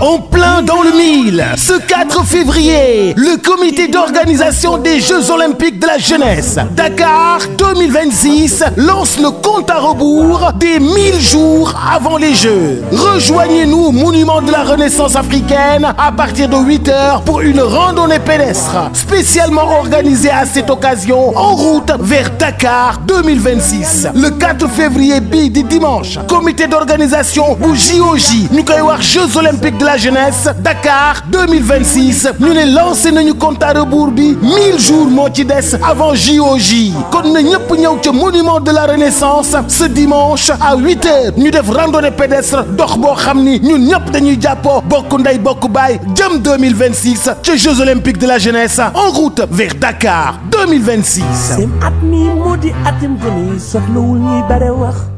En plein dans le mille, ce 4 février, le comité d'organisation des Jeux Olympiques de la jeunesse Dakar 2026 lance le compte à rebours des 1000 jours avant les Jeux. Rejoignez-nous au Monument de la Renaissance africaine à partir de 8h pour une randonnée pédestre spécialement organisée à cette occasion en route vers Dakar 2026. Le 4 février di dimanche, comité d'organisation bu JOJ ñu koy wax Jeux Olympiques de la jeunesse Dakar 2026 ñu ne lancé nañu compte à rebours bi 1000 jours avant JOJ kon na ñëpp ñëw monument de la renaissance ce dimanche à 8 heures. Ñu def randonnée pédestre dox boo xam ni ñun ñëpp dañuy jàppoo bokk ndey bokk baay jëm 2026 ca Jeux Olympiques de la jeunesse en route vers Dakar 2026. seen at mi moo di atim gone yi soxlawul ñuy bare wax